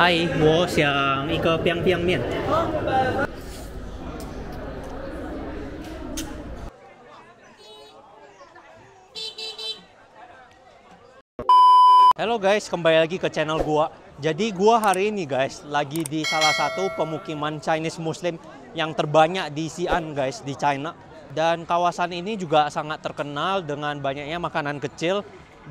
阿姨，我想一个 biang biang 面。 Halo guys, kembali lagi ke channel gua. Jadi gua hari ini guys lagi di salah satu pemukiman Chinese Muslim yang terbanyak di Xi'an guys di China. Dan kawasan ini juga sangat terkenal dengan banyaknya makanan kecil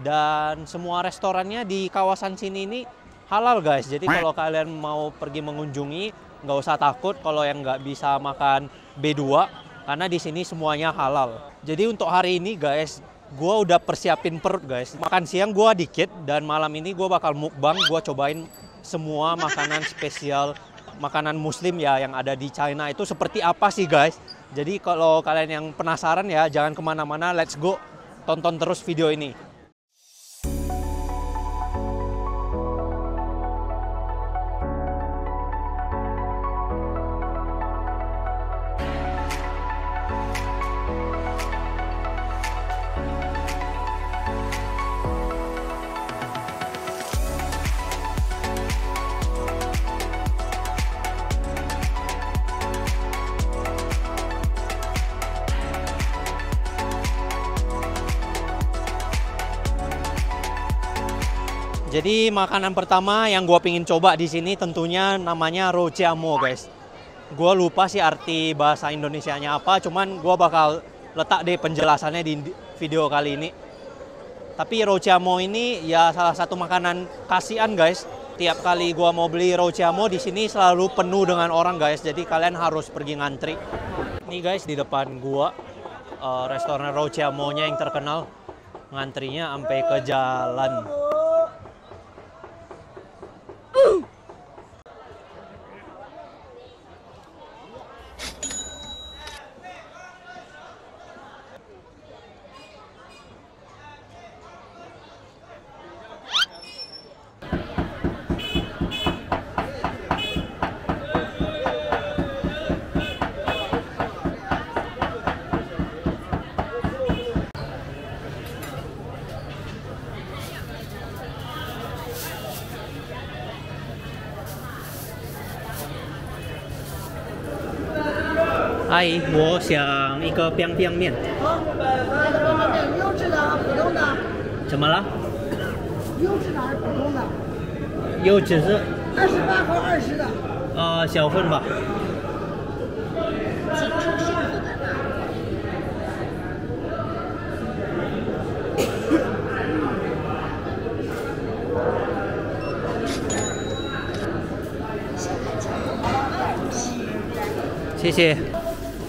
dan semua restorannya di kawasan sini ini halal guys. Jadi kalau kalian mau pergi mengunjungi nggak usah takut kalau yang nggak bisa makan B2 karena di sini semuanya halal. Jadi untuk hari ini guys, gue udah persiapin perut guys. Makan siang gue dikit dan malam ini gue bakal mukbang. Gue cobain semua makanan spesial makanan muslim ya yang ada di China itu seperti apa sih guys. Jadi kalau kalian yang penasaran ya jangan ke mana-mana, let's go tonton terus video ini. Jadi makanan pertama yang gue pingin coba di sini tentunya namanya rojamo guys. Gue lupa sih arti bahasa Indonesianya apa, cuman gue bakal letak deh penjelasannya di video kali ini. Tapi rojamo ini ya salah satu makanan kasihan guys. Tiap kali gue mau beli rojamo di sini selalu penuh dengan orang guys. Jadi kalian harus pergi ngantri. Ini guys di depan gue uh, restoran rojamo-nya yang terkenal. Ngantrinya sampai ke jalan. 阿姨，我想一个 biang biang 面。好，哪个方便面？优质的、普通的？怎么了？优质的还是普通的？有只是二十八和二十的。呃小份吧。谢谢。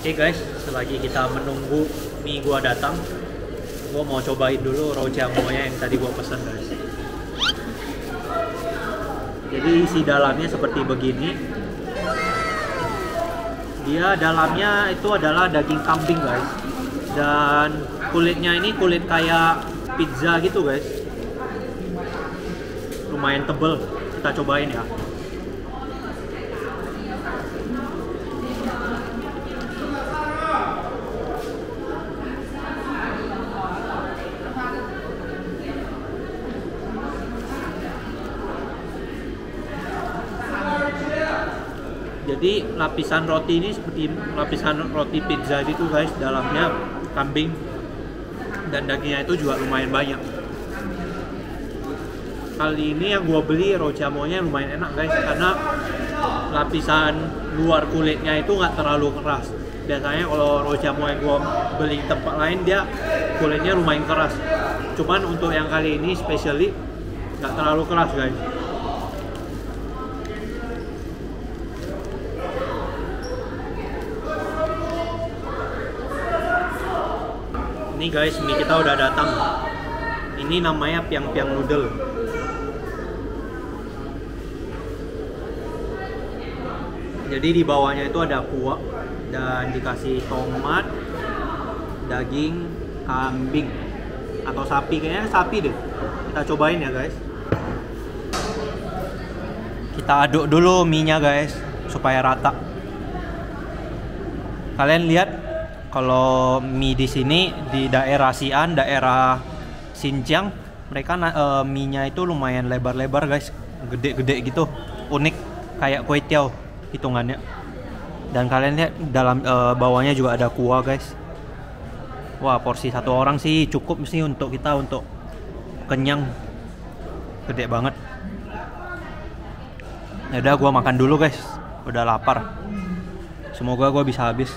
Oke guys, selagi kita menunggu mie gua datang, gua mau cobain dulu rojamonya yang tadi gua pesan guys. Jadi isi dalamnya seperti begini. Dia dalamnya itu adalah daging kambing guys. Dan kulitnya ini kulit kayak pizza gitu guys. Lumayan tebel. Kita cobain ya. Jadi lapisan roti ini seperti lapisan roti pizza gitu guys, dalamnya kambing dan dagingnya itu juga lumayan banyak. Kali ini yang gua beli rojamonya lumayan enak guys karena lapisan luar kulitnya itu nggak terlalu keras. Biasanya kalau rojamo yang gua beli di tempat lain dia kulitnya lumayan keras. Cuman untuk yang kali ini specially nggak terlalu keras guys. Ini guys, mie kita udah datang. Ini namanya piang-piang noodle. Jadi di bawahnya itu ada kuah dan dikasih tomat, daging kambing atau sapi kayaknya sapi deh. Kita cobain ya guys. Kita aduk dulu mie-nya guys supaya rata. Kalian lihat kalau mie di sini di daerah Xi'an, daerah Xinjiang, mereka uh, mie-nya itu lumayan lebar-lebar guys, gede-gede gitu. unik kayak kue tiao hitungannya. Dan kalian lihat dalam eh, bawahnya juga ada kuah guys. Wah porsi satu orang sih cukup sih untuk kita untuk kenyang. Gede banget. Ya udah gua makan dulu guys. Udah lapar. Semoga gua bisa habis.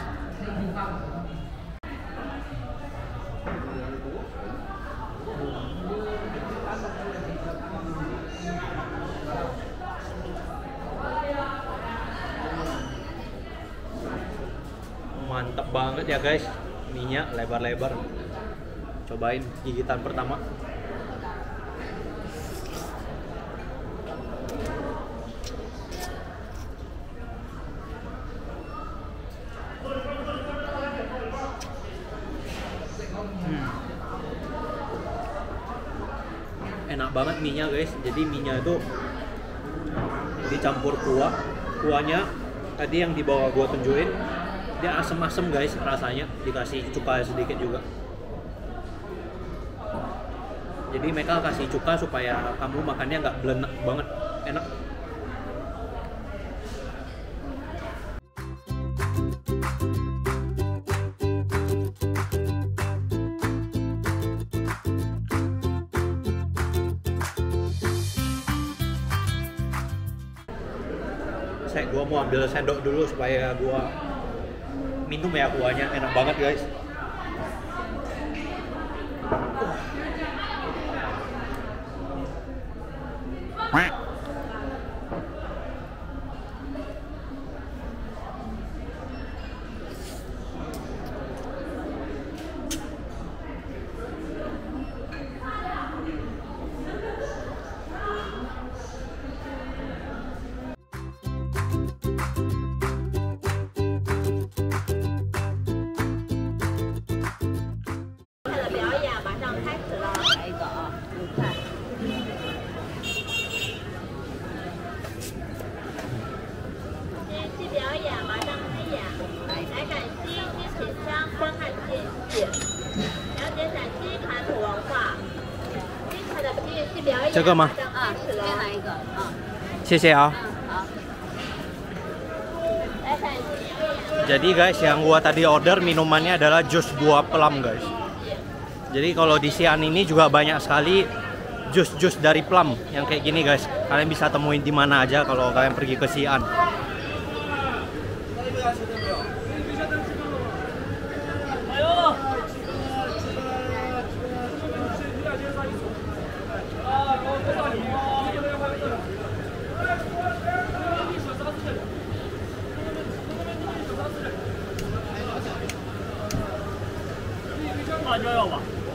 Mantap banget ya guys. Minyak lebar-lebar. Cobain gigitan pertama. enak banget minyak guys jadi minyak itu dicampur kuah kuahnya tadi yang di bawah gua tunjukin dia asem-asem guys rasanya. Dikasih cuka sedikit juga. Jadi mereka kasih cuka supaya kamu makannya nggak belenak banget. Enak. Saya gua mau ambil sendok dulu supaya gua minum ya kuahnya. Enak banget guys 这个吗啊，随便来一个啊。谢谢啊好。 Jadi guys, yang gua tadi order minumannya adalah jus buah plum guys. Jadi kalau di Xi'an ini juga banyak sekali jus-jus dari plum yang kayak gini guys. Kalian bisa temuin di mana aja kalau kalian pergi ke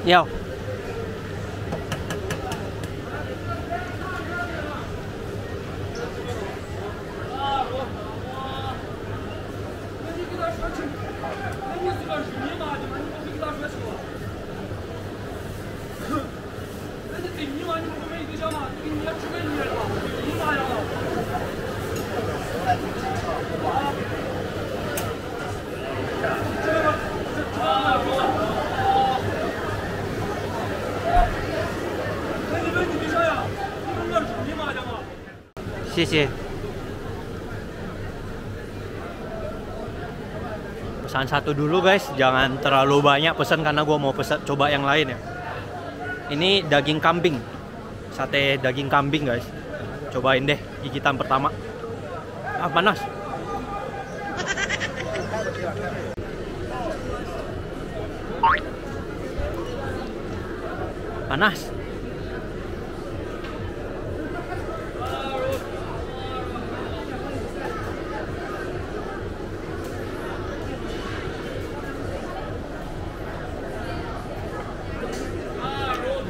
要。那你给他说清楚那你这个是你吗你们你不会给他说清楚那你给你嘛你不一嘛你给你 Yo. Sisi. Pesan satu dulu guys, jangan terlalu banyak pesan karena gua mau pesan coba yang lain ya. Ini daging kambing, sate daging kambing guys. Cobain deh gigitan pertama. Ah panas. Panas.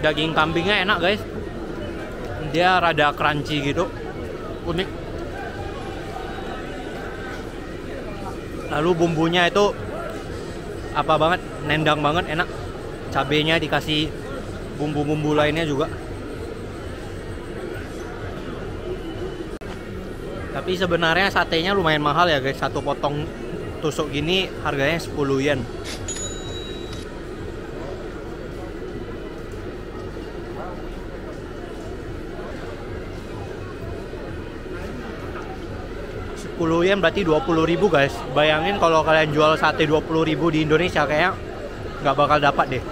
Daging kambingnya enak guys. Dia rada crunchy gitu. Unik. Lalu bumbunya itu apa banget? Nendang banget enak. Cabenya dikasih bumbu-bumbu lainnya juga. Tapi sebenarnya satenya lumayan mahal ya guys. Satu potong tusuk gini harganya 10 yen 10 yen berarti 20 ribu guys. Bayangin kalau kalian jual sate 20 ribu di Indonesia kayak nggak bakal dapat deh.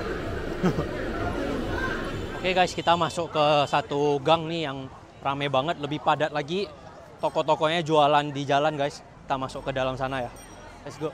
Oke guys, kita masuk ke satu gang nih yang rame banget, lebih padat lagi. Toko-tokonya jualan di jalan guys. Kita masuk ke dalam sana ya. Let's go.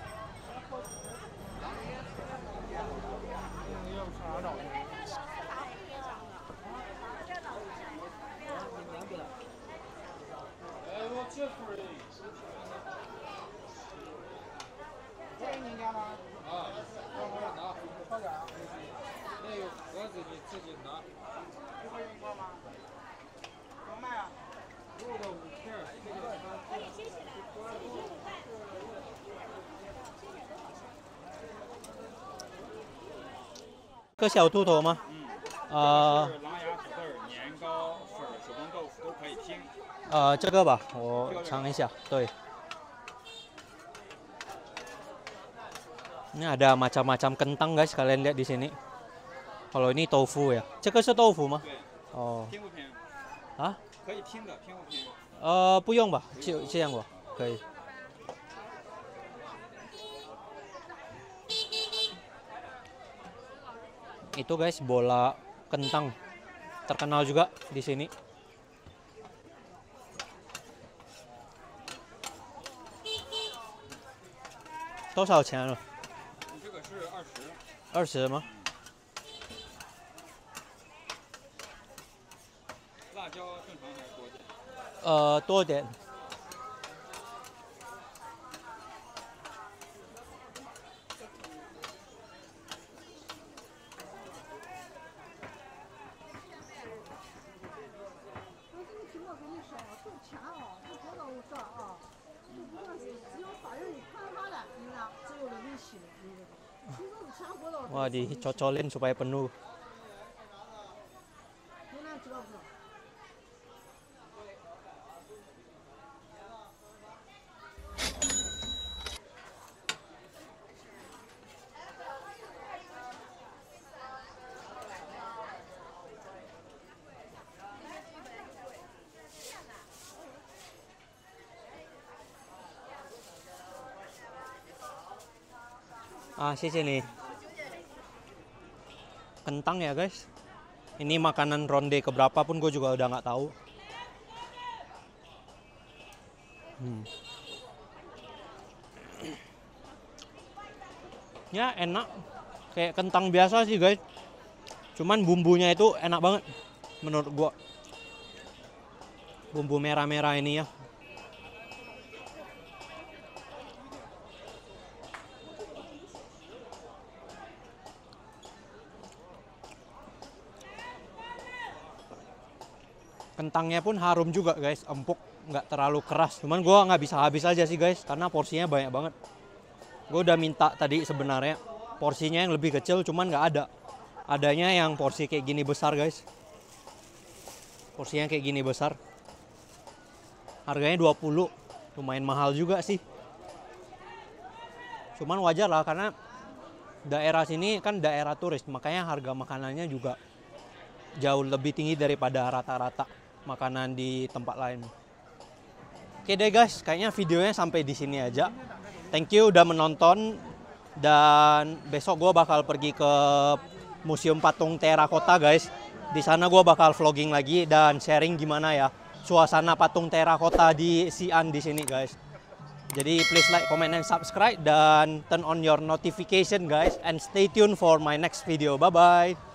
Ke 小兔头吗？呃是狼牙土豆、年糕、粉儿、手工豆腐都可以拼。呃，这个吧，我尝一下。对。Ini ada macam-macam kentang guys, kalian lihat di sini. Kalau ini tofu ya. 这个是豆腐吗？对，哦，拼不拼？啊？可以拼的，拼不拼？呃，不用吧，就这样吧，可以。Itu guys bola kentang terkenal juga di sini. Toh 少钱了？你这个是二十，二十吗？ 呃多点。我跟你说啊挣钱哦这 Ah, sini nih. Kentang ya guys. Ini makanan ronde keberapa pun gue juga udah nggak tahu. Hmm. Ya enak, kayak kentang biasa sih guys. Cuman bumbunya itu enak banget menurut gua. Bumbu merah-merah ini ya. Kentangnya pun harum juga guys, empuk, nggak terlalu keras. Cuman gua nggak bisa habis aja sih guys, karena porsinya banyak banget. Gue udah minta tadi sebenarnya porsinya yang lebih kecil, cuman nggak ada. Adanya yang porsi kayak gini besar guys. Porsinya kayak gini besar. Harganya 20, lumayan mahal juga sih. Cuman wajar lah karena daerah sini kan daerah turis, makanya harga makanannya juga jauh lebih tinggi daripada rata-rata makanan di tempat lain. Oke deh guys, kayaknya videonya sampai di sini aja. Thank you udah menonton dan besok gue bakal pergi ke Museum Patung Terakota guys. Di sana gue bakal vlogging lagi dan sharing gimana ya suasana patung terakota di Xi'an di sini guys. Jadi please like, comment, and subscribe dan turn on your notification guys and stay tuned for my next video. Bye bye.